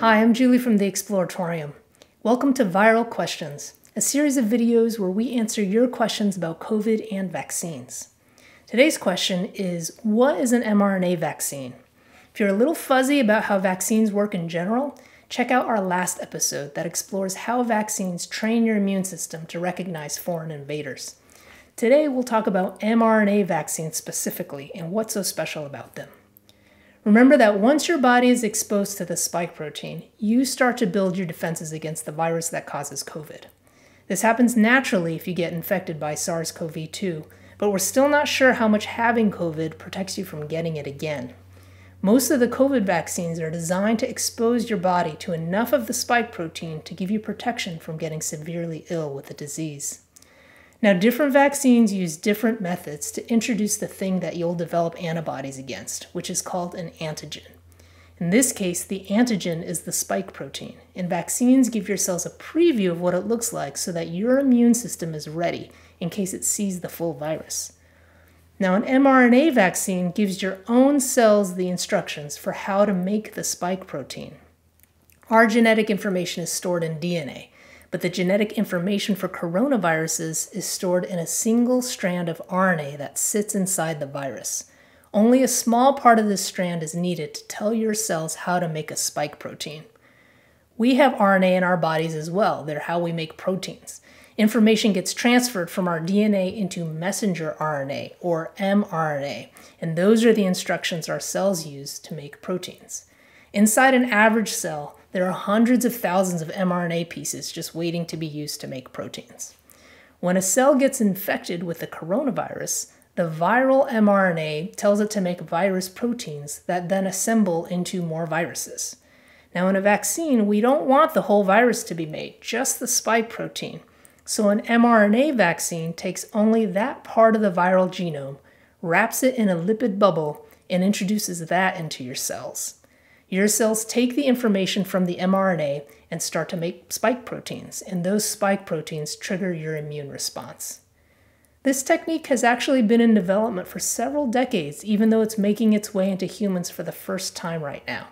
Hi, I'm Julie from the Exploratorium. Welcome to Viral Questions, a series of videos where we answer your questions about COVID and vaccines. Today's question is What is an mRNA vaccine? If you're a little fuzzy about how vaccines work in general, check out our last episode that explores how vaccines train your immune system to recognize foreign invaders. Today, we'll talk about mRNA vaccines specifically and what's so special about them. Remember that once your body is exposed to the spike protein, you start to build your defenses against the virus that causes COVID. This happens naturally if you get infected by SARS CoV 2, but we're still not sure how much having COVID protects you from getting it again. Most of the COVID vaccines are designed to expose your body to enough of the spike protein to give you protection from getting severely ill with the disease. Now, different vaccines use different methods to introduce the thing that you'll develop antibodies against, which is called an antigen. In this case, the antigen is the spike protein, and vaccines give your cells a preview of what it looks like so that your immune system is ready in case it sees the full virus. Now, an mRNA vaccine gives your own cells the instructions for how to make the spike protein. Our genetic information is stored in DNA, but the genetic information for coronaviruses is stored in a single strand of RNA that sits inside the virus. Only a small part of this strand is needed to tell your cells how to make a spike protein. We have RNA in our bodies as well, they're how we make proteins. Information gets transferred from our DNA into messenger RNA, or mRNA, and those are the instructions our cells use to make proteins. Inside an average cell, there are hundreds of thousands of mRNA pieces just waiting to be used to make proteins. When a cell gets infected with the coronavirus, the viral mRNA tells it to make virus proteins that then assemble into more viruses. Now, in a vaccine, we don't want the whole virus to be made, just the spike protein. So, an mRNA vaccine takes only that part of the viral genome, wraps it in a lipid bubble, and introduces that into your cells. Your cells take the information from the mRNA and start to make spike proteins, and those spike proteins trigger your immune response. This technique has actually been in development for several decades, even though it's making its way into humans for the first time right now.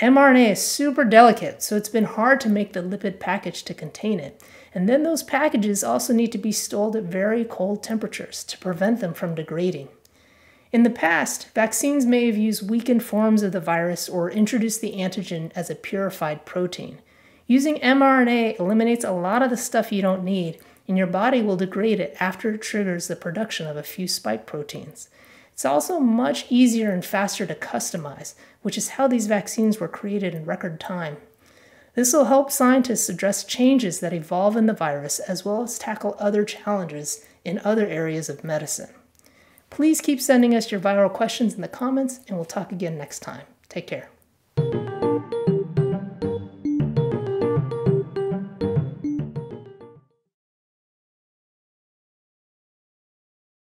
mRNA is super delicate, so it's been hard to make the lipid package to contain it. And then those packages also need to be stored at very cold temperatures to prevent them from degrading. In the past, vaccines may have used weakened forms of the virus or introduced the antigen as a purified protein. Using mRNA eliminates a lot of the stuff you don't need, and your body will degrade it after it triggers the production of a few spike proteins. It's also much easier and faster to customize, which is how these vaccines were created in record time. This will help scientists address changes that evolve in the virus as well as tackle other challenges in other areas of medicine. Please keep sending us your viral questions in the comments, and we'll talk again next time. Take care.